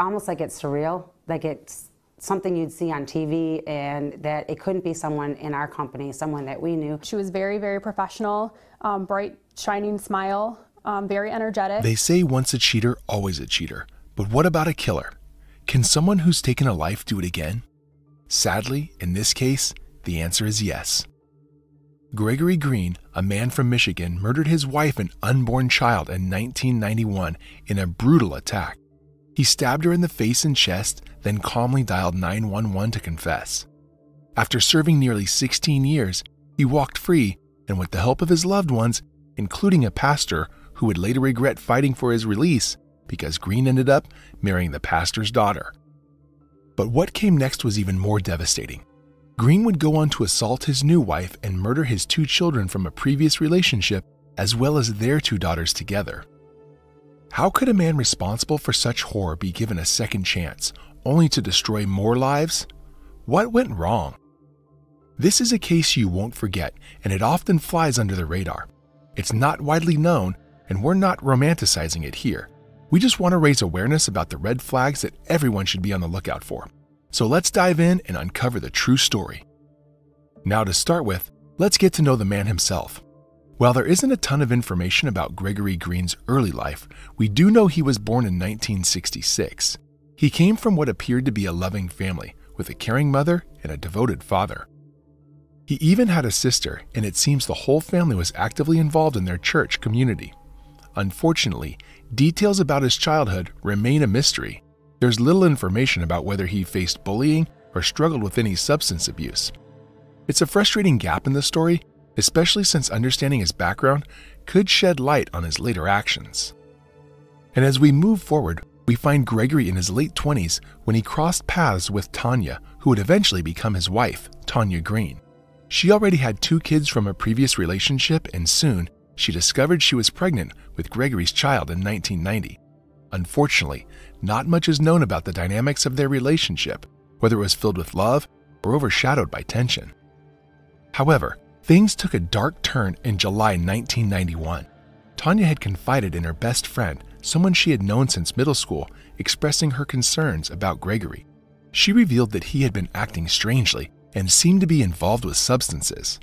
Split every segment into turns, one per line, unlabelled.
almost like it's surreal, like it's something you'd see on TV, and that it couldn't be someone in our company, someone that we knew.
She was very, very professional, um, bright, shining smile, um, very energetic.
They say once a cheater, always a cheater. But what about a killer? Can someone who's taken a life do it again? Sadly, in this case, the answer is yes. Gregory Green, a man from Michigan, murdered his wife and unborn child in 1991 in a brutal attack. He stabbed her in the face and chest, then calmly dialed 911 to confess. After serving nearly 16 years, he walked free and, with the help of his loved ones, including a pastor who would later regret fighting for his release because Green ended up marrying the pastor's daughter. But what came next was even more devastating. Green would go on to assault his new wife and murder his two children from a previous relationship, as well as their two daughters together. How could a man responsible for such horror be given a second chance, only to destroy more lives? What went wrong? This is a case you won't forget, and it often flies under the radar. It's not widely known, and we're not romanticizing it here. We just want to raise awareness about the red flags that everyone should be on the lookout for. So let's dive in and uncover the true story. Now, to start with, let's get to know the man himself. While there isn't a ton of information about Gregory Green's early life, we do know he was born in 1966. He came from what appeared to be a loving family, with a caring mother and a devoted father. He even had a sister, and it seems the whole family was actively involved in their church community. Unfortunately, details about his childhood remain a mystery, there's little information about whether he faced bullying or struggled with any substance abuse. It's a frustrating gap in the story, especially since understanding his background could shed light on his later actions. And as we move forward, we find Gregory in his late 20s when he crossed paths with Tanya, who would eventually become his wife, Tanya Green. She already had two kids from a previous relationship, and soon she discovered she was pregnant with Gregory's child in 1990. Unfortunately, not much is known about the dynamics of their relationship, whether it was filled with love or overshadowed by tension. However, things took a dark turn in July 1991. Tanya had confided in her best friend, someone she had known since middle school, expressing her concerns about Gregory. She revealed that he had been acting strangely and seemed to be involved with substances.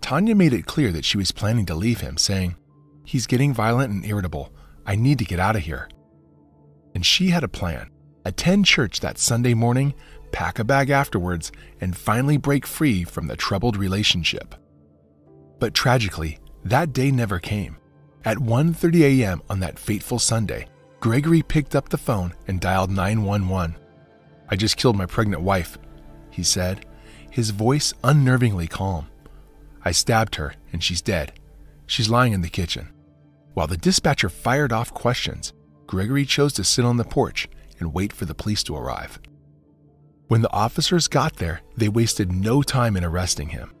Tanya made it clear that she was planning to leave him, saying, He's getting violent and irritable. I need to get out of here and she had a plan attend church that Sunday morning, pack a bag afterwards, and finally break free from the troubled relationship. But tragically, that day never came. At 1:30 a.m. on that fateful Sunday, Gregory picked up the phone and dialed 911. I just killed my pregnant wife, he said, his voice unnervingly calm. I stabbed her and she's dead. She's lying in the kitchen. While the dispatcher fired off questions, Gregory chose to sit on the porch and wait for the police to arrive. When the officers got there, they wasted no time in arresting him.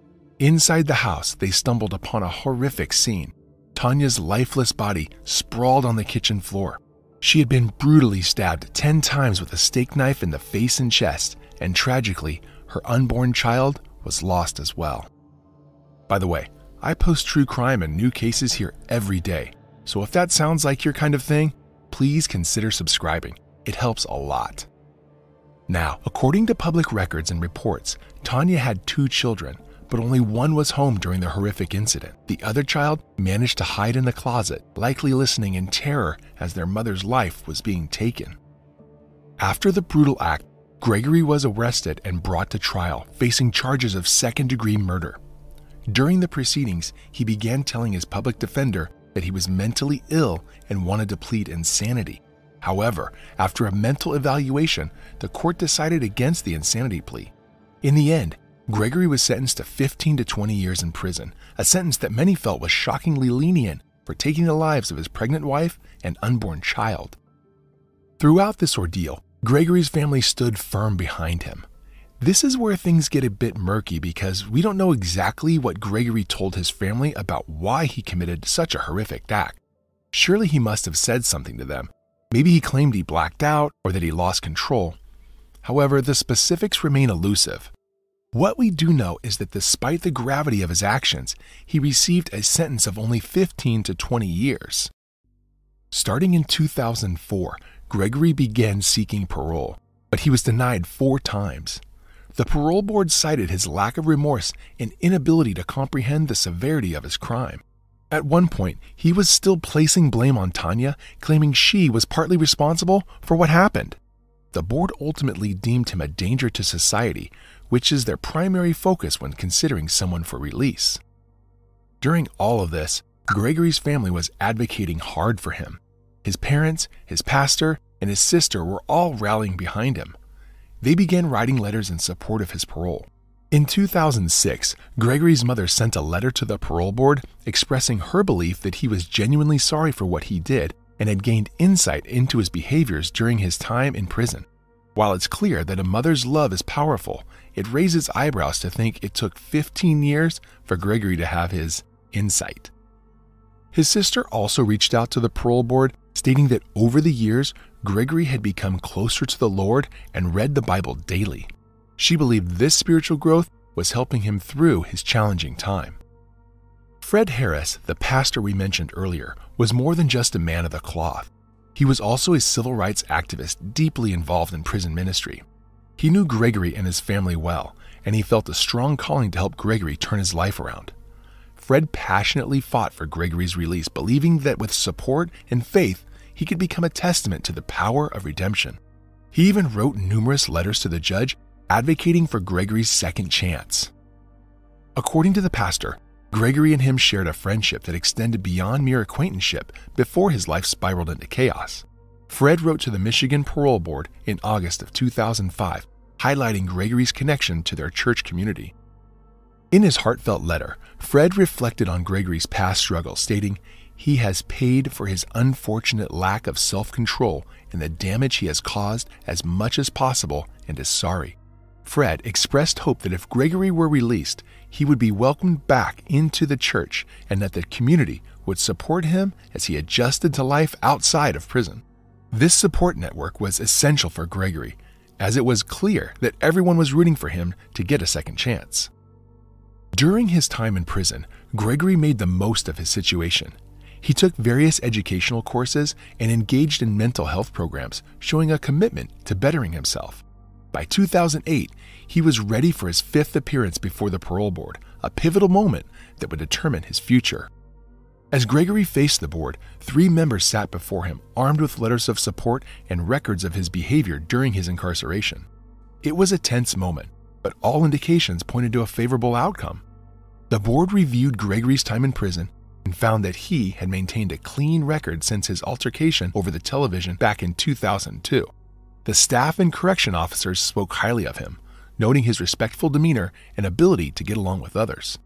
Inside the house, they stumbled upon a horrific scene. Tanya's lifeless body sprawled on the kitchen floor. She had been brutally stabbed 10 times with a steak knife in the face and chest, and tragically, her unborn child was lost as well. By the way, I post true crime and new cases here every day, so if that sounds like your kind of thing, please consider subscribing. It helps a lot. Now, according to public records and reports, Tanya had two children, but only one was home during the horrific incident. The other child managed to hide in the closet, likely listening in terror as their mother's life was being taken. After the brutal act, Gregory was arrested and brought to trial, facing charges of second degree murder. During the proceedings, he began telling his public defender that he was mentally ill and wanted to plead insanity. However, after a mental evaluation, the court decided against the insanity plea. In the end, Gregory was sentenced to 15 to 20 years in prison, a sentence that many felt was shockingly lenient for taking the lives of his pregnant wife and unborn child. Throughout this ordeal, Gregory's family stood firm behind him. This is where things get a bit murky because we don't know exactly what Gregory told his family about why he committed such a horrific act. Surely he must have said something to them. Maybe he claimed he blacked out or that he lost control. However, the specifics remain elusive. What we do know is that despite the gravity of his actions, he received a sentence of only 15 to 20 years. Starting in 2004, Gregory began seeking parole, but he was denied four times. The parole board cited his lack of remorse and inability to comprehend the severity of his crime. At one point, he was still placing blame on Tanya, claiming she was partly responsible for what happened. The board ultimately deemed him a danger to society, which is their primary focus when considering someone for release. During all of this, Gregory's family was advocating hard for him. His parents, his pastor, and his sister were all rallying behind him. They began writing letters in support of his parole. In 2006, Gregory's mother sent a letter to the parole board expressing her belief that he was genuinely sorry for what he did and had gained insight into his behaviors during his time in prison. While it's clear that a mother's love is powerful, it raises eyebrows to think it took 15 years for Gregory to have his insight. His sister also reached out to the parole board, stating that over the years, Gregory had become closer to the Lord and read the Bible daily. She believed this spiritual growth was helping him through his challenging time. Fred Harris, the pastor we mentioned earlier, was more than just a man of the cloth. He was also a civil rights activist deeply involved in prison ministry. He knew Gregory and his family well, and he felt a strong calling to help Gregory turn his life around. Fred passionately fought for Gregory's release, believing that with support and faith, he could become a testament to the power of redemption. He even wrote numerous letters to the judge advocating for Gregory's second chance. According to the pastor, Gregory and him shared a friendship that extended beyond mere acquaintanceship before his life spiraled into chaos. Fred wrote to the Michigan Parole Board in August of 2005, highlighting Gregory's connection to their church community. In his heartfelt letter, Fred reflected on Gregory's past struggles, stating, He has paid for his unfortunate lack of self control and the damage he has caused as much as possible and is sorry. Fred expressed hope that if Gregory were released, he would be welcomed back into the church and that the community would support him as he adjusted to life outside of prison. This support network was essential for Gregory, as it was clear that everyone was rooting for him to get a second chance. During his time in prison, Gregory made the most of his situation. He took various educational courses and engaged in mental health programs, showing a commitment to bettering himself. By 2008, he was ready for his fifth appearance before the parole board, a pivotal moment that would determine his future. As Gregory faced the board, three members sat before him, armed with letters of support and records of his behavior during his incarceration. It was a tense moment, but all indications pointed to a favorable outcome. The board reviewed Gregory's time in prison and found that he had maintained a clean record since his altercation over the television back in 2002. The staff and correction officers spoke highly of him, noting his respectful demeanor and ability to get along with others.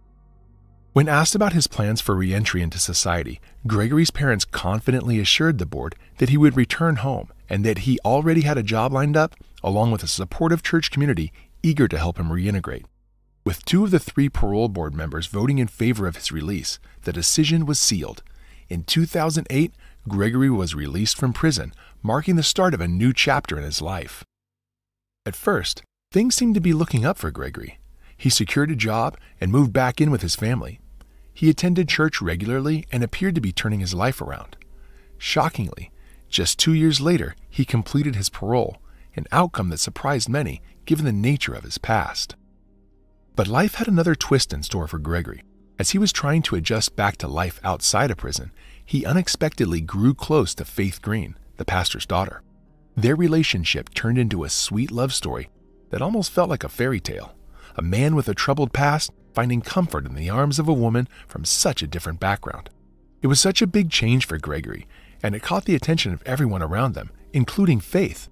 When asked about his plans for reentry into society, Gregory's parents confidently assured the board that he would return home and that he already had a job lined up, along with a supportive church community eager to help him reintegrate. With two of the three parole board members voting in favor of his release, the decision was sealed. In 2008, Gregory was released from prison, marking the start of a new chapter in his life. At first, things seemed to be looking up for Gregory. He secured a job and moved back in with his family. He attended church regularly and appeared to be turning his life around. Shockingly, just two years later, he completed his parole, an outcome that surprised many given the nature of his past. But life had another twist in store for Gregory. As he was trying to adjust back to life outside of prison, he unexpectedly grew close to Faith Green, the pastor's daughter. Their relationship turned into a sweet love story that almost felt like a fairy tale. A man with a troubled past finding comfort in the arms of a woman from such a different background. It was such a big change for Gregory, and it caught the attention of everyone around them, including Faith.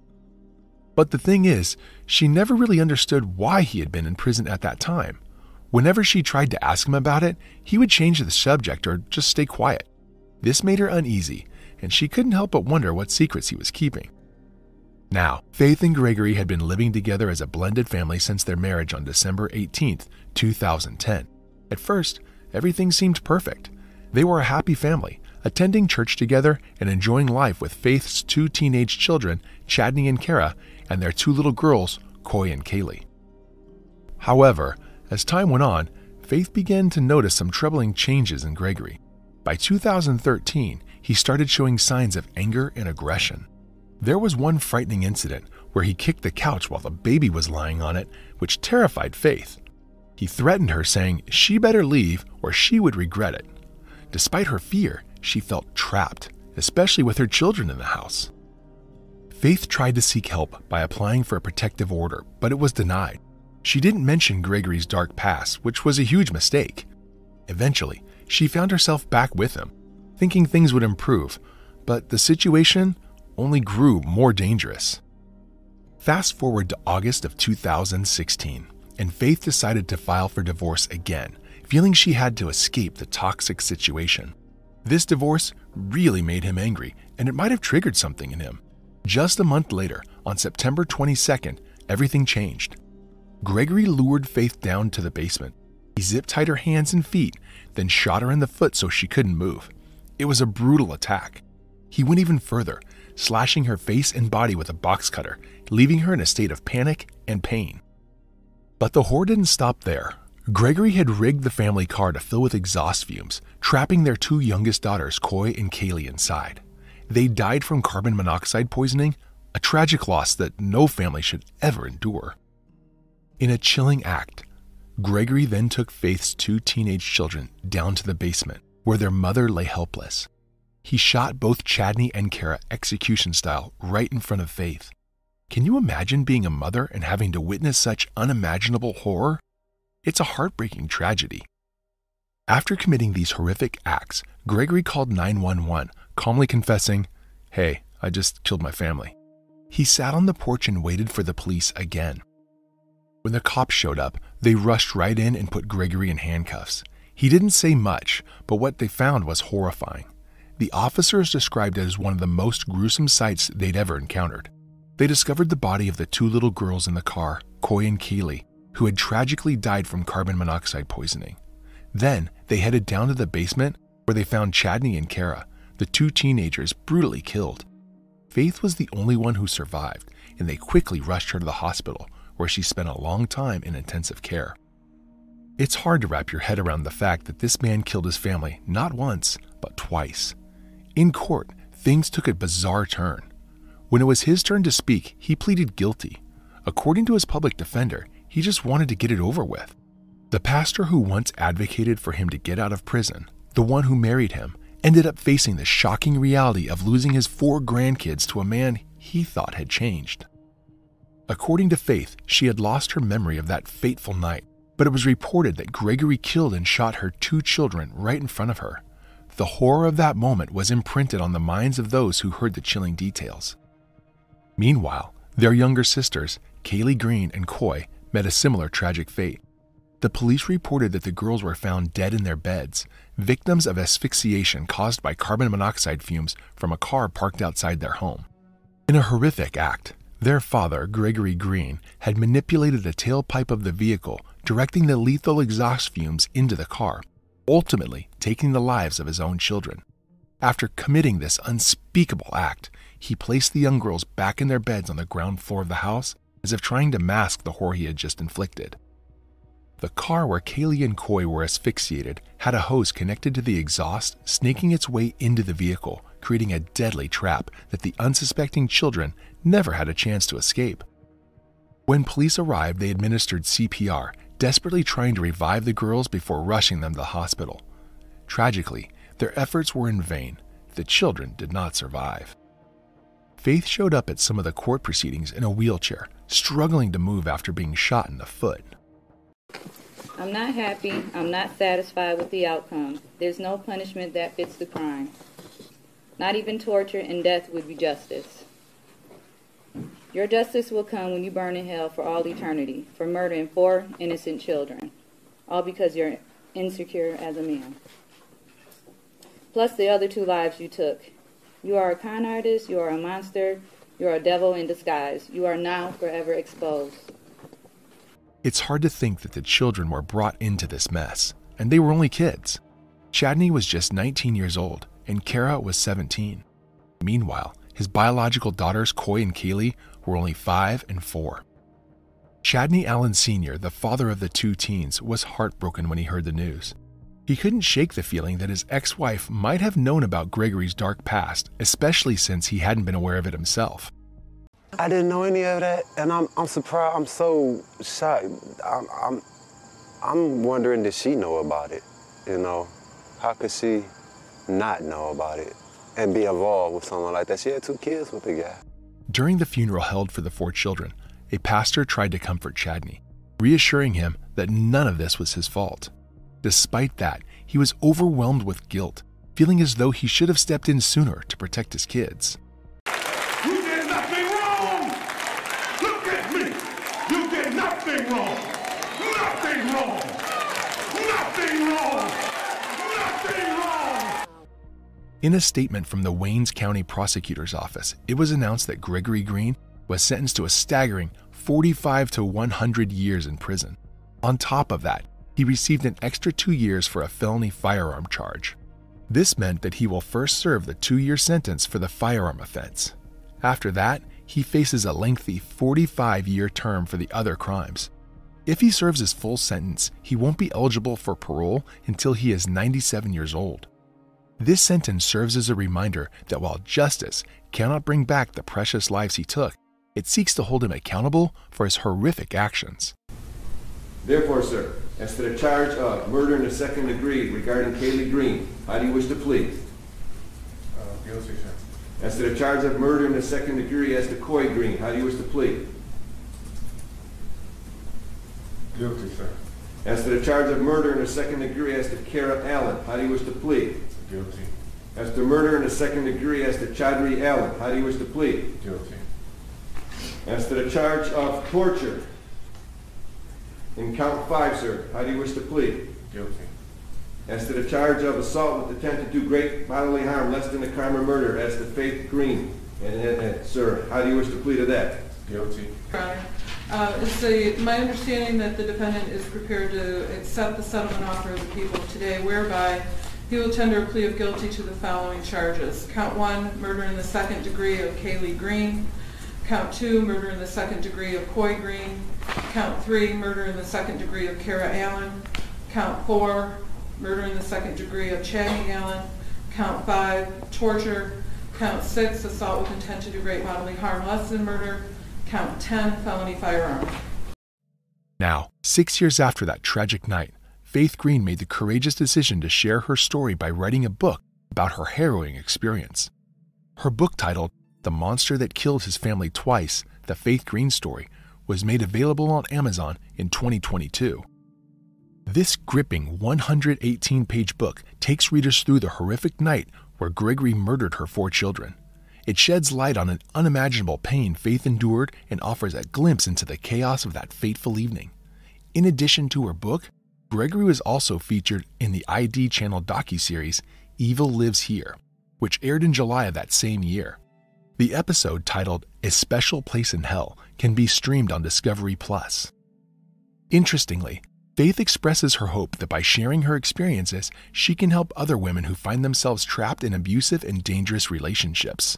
But the thing is, she never really understood why he had been in prison at that time. Whenever she tried to ask him about it, he would change the subject or just stay quiet. This made her uneasy, and she couldn't help but wonder what secrets he was keeping. Now, Faith and Gregory had been living together as a blended family since their marriage on December 18, 2010. At first, everything seemed perfect. They were a happy family, attending church together and enjoying life with Faith's two teenage children, Chadney and Kara, and their two little girls, Koi and Kaylee. However, as time went on, Faith began to notice some troubling changes in Gregory. By 2013, he started showing signs of anger and aggression. There was one frightening incident where he kicked the couch while the baby was lying on it, which terrified Faith. He threatened her, saying she better leave or she would regret it. Despite her fear, she felt trapped, especially with her children in the house. Faith tried to seek help by applying for a protective order, but it was denied. She didn't mention Gregory's dark past, which was a huge mistake. Eventually, she found herself back with him, thinking things would improve, but the situation only grew more dangerous. Fast forward to August of 2016, and Faith decided to file for divorce again, feeling she had to escape the toxic situation. This divorce really made him angry, and it might have triggered something in him. Just a month later, on September 22nd, everything changed. Gregory lured Faith down to the basement. He zip tied her hands and feet, then shot her in the foot so she couldn't move. It was a brutal attack. He went even further, slashing her face and body with a box cutter, leaving her in a state of panic and pain. But the horror didn't stop there. Gregory had rigged the family car to fill with exhaust fumes, trapping their two youngest daughters, Koi and Kaylee, inside. They died from carbon monoxide poisoning, a tragic loss that no family should ever endure. In a chilling act, Gregory then took Faith's two teenage children down to the basement, where their mother lay helpless. He shot both Chadney and Kara execution style right in front of Faith. Can you imagine being a mother and having to witness such unimaginable horror? It's a heartbreaking tragedy. After committing these horrific acts, Gregory called 911, calmly confessing, Hey, I just killed my family. He sat on the porch and waited for the police again. When the cops showed up, they rushed right in and put Gregory in handcuffs. He didn't say much, but what they found was horrifying. The officers described it as one of the most gruesome sights they'd ever encountered. They discovered the body of the two little girls in the car, Koi and Keeley, who had tragically died from carbon monoxide poisoning. Then they headed down to the basement where they found Chadney and Kara, the two teenagers brutally killed. Faith was the only one who survived, and they quickly rushed her to the hospital, where she spent a long time in intensive care. It's hard to wrap your head around the fact that this man killed his family not once, but twice. In court, things took a bizarre turn. When it was his turn to speak, he pleaded guilty. According to his public defender, he just wanted to get it over with. The pastor who once advocated for him to get out of prison, the one who married him, ended up facing the shocking reality of losing his four grandkids to a man he thought had changed. According to Faith, she had lost her memory of that fateful night, but it was reported that Gregory killed and shot her two children right in front of her. The horror of that moment was imprinted on the minds of those who heard the chilling details. Meanwhile, their younger sisters, Kaylee Green and Koi, met a similar tragic fate. The police reported that the girls were found dead in their beds, victims of asphyxiation caused by carbon monoxide fumes from a car parked outside their home. In a horrific act, their father, Gregory Green, had manipulated the tailpipe of the vehicle, directing the lethal exhaust fumes into the car, ultimately taking the lives of his own children. After committing this unspeakable act, he placed the young girls back in their beds on the ground floor of the house as if trying to mask the horror he had just inflicted. The car where Kaylee and Koi were asphyxiated had a hose connected to the exhaust, snaking its way into the vehicle, creating a deadly trap that the unsuspecting children never had a chance to escape. When police arrived, they administered CPR, desperately trying to revive the girls before rushing them to the hospital. Tragically, their efforts were in vain. The children did not survive. Faith showed up at some of the court proceedings in a wheelchair, struggling to move after being shot in the foot.
I'm not happy. I'm not satisfied with the outcome. There's no punishment that fits the crime. Not even torture and death would be justice. Your justice will come when you burn in hell for all eternity for murdering four innocent children, all because you're insecure as a man. Plus the other two lives you took. You are a con artist, you are a monster, you are a devil in disguise. You are now forever exposed.
It's hard to think that the children were brought into this mess, and they were only kids. Chadney was just 19 years old, and Kara was 17. Meanwhile, his biological daughters, Koi and Kaylee, were only 5 and 4. Chadney Allen Sr., the father of the two teens, was heartbroken when he heard the news. He couldn't shake the feeling that his ex wife might have known about Gregory's dark past, especially since he hadn't been aware of it himself.
I didn't know any of that, and I'm, I'm surprised. I'm so shocked. I'm, I'm, I'm wondering, did she know about it? You know, how could she not know about it and be involved with someone like that? She had two kids with the guy.
During the funeral held for the four children, a pastor tried to comfort Chadney, reassuring him that none of this was his fault. Despite that, he was overwhelmed with guilt, feeling as though he should have stepped in sooner to protect his kids.
You did nothing wrong! Look at me! You did nothing wrong! Nothing wrong! Nothing wrong! Nothing wrong!
In a statement from the Waynes County Prosecutor's Office, it was announced that Gregory Green was sentenced to a staggering 45 to 100 years in prison. On top of that, he received an extra two years for a felony firearm charge. This meant that he will first serve the two year sentence for the firearm offense. After that, he faces a lengthy 45 year term for the other crimes. If he serves his full sentence, he won't be eligible for parole until he is 97 years old. This sentence serves as a reminder that while justice cannot bring back the precious lives he took, it seeks to hold him accountable for his horrific actions.
Therefore, sir, as to the charge of murder in the second degree regarding Kaylee Green, how do you wish to plead?
Uh, guilty, sir.
As to the charge of murder in the second degree as to Koi Green, how do you wish to plead?
Guilty, sir.
As to the charge of murder in the second degree as to Kara Allen, how do you wish to plead?
Guilty.
As to murder in the second degree as to Chadney Allen, how do you wish to plead?
Guilty.
As to the charge of torture in count five, sir, how do you wish to plead?
Guilty.
As to the charge of assault with intent to do great bodily harm less than the crime of murder as to Faith Green, and, and, and, sir, how do you wish to plead to that?
Guilty.
Your Honor. Uh, It's the- my understanding that the defendant is prepared to accept the settlement offer of the people today whereby he will tender a plea of guilty to the following charges. Count one, murder in the second degree of Kaylee Green. Count two, murder in the second degree of Koi Green. Count three, murder in the second degree of Kara Allen. Count four, murder in the second degree of Chadney Allen. Count five, torture. Count six, assault with intent to do great bodily harm less than murder. Count 10, felony firearm.
Now, six years after that tragic night, Faith Green made the courageous decision to share her story by writing a book about her harrowing experience. Her book titled The Monster That Killed His Family Twice The Faith Green Story was made available on Amazon in 2022. This gripping 118 page book takes readers through the horrific night where Gregory murdered her four children. It sheds light on an unimaginable pain Faith endured and offers a glimpse into the chaos of that fateful evening. In addition to her book, Gregory was also featured in the ID channel docuseries Evil Lives Here, which aired in July of that same year. The episode titled A Special Place in Hell can be streamed on Discovery Plus. Interestingly, Faith expresses her hope that by sharing her experiences, she can help other women who find themselves trapped in abusive and dangerous relationships.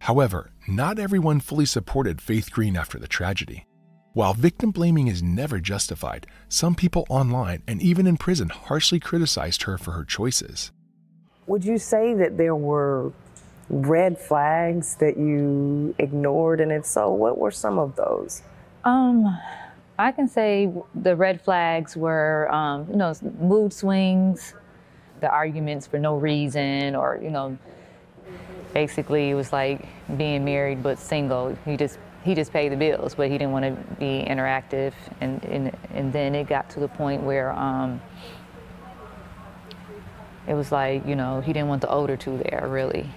However, not everyone fully supported Faith Green after the tragedy. While victim blaming is never justified, some people online and even in prison harshly criticized her for her choices.
Would you say that there were red flags that you ignored? And if so, what were some of those?
Um, I can say the red flags were, um, you know, mood swings, the arguments for no reason, or you know, basically it was like being married but single. You just he just paid the bills, but he didn't want to be interactive, and and, and then it got to the point where um, it was like you know he didn't want the older two there really.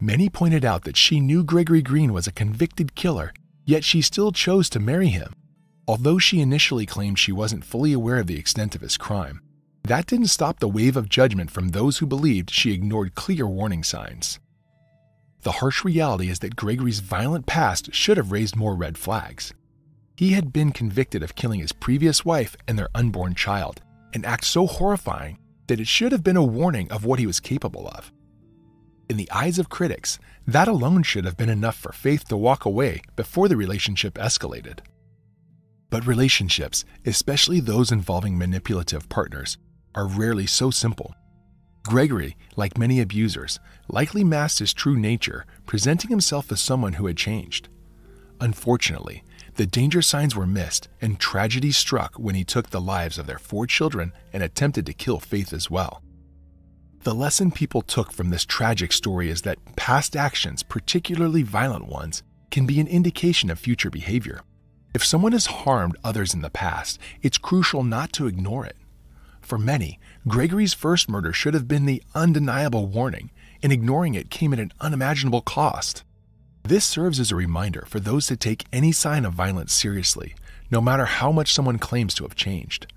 Many pointed out that she knew Gregory Green was a convicted killer, yet she still chose to marry him. Although she initially claimed she wasn't fully aware of the extent of his crime, that didn't stop the wave of judgment from those who believed she ignored clear warning signs. The harsh reality is that Gregory's violent past should have raised more red flags. He had been convicted of killing his previous wife and their unborn child, an act so horrifying that it should have been a warning of what he was capable of. In the eyes of critics, that alone should have been enough for Faith to walk away before the relationship escalated. But relationships, especially those involving manipulative partners, are rarely so simple. Gregory, like many abusers, likely masked his true nature, presenting himself as someone who had changed. Unfortunately, the danger signs were missed and tragedy struck when he took the lives of their four children and attempted to kill Faith as well. The lesson people took from this tragic story is that past actions, particularly violent ones, can be an indication of future behavior. If someone has harmed others in the past, it's crucial not to ignore it. For many, Gregory's first murder should have been the undeniable warning, and ignoring it came at an unimaginable cost. This serves as a reminder for those to take any sign of violence seriously, no matter how much someone claims to have changed.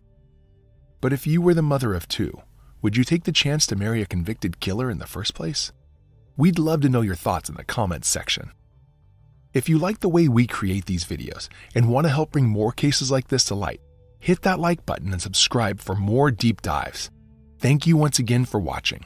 But if you were the mother of two, would you take the chance to marry a convicted killer in the first place? We'd love to know your thoughts in the comments section. If you like the way we create these videos and want to help bring more cases like this to light, hit that like button and subscribe for more deep dives. Thank you once again for watching.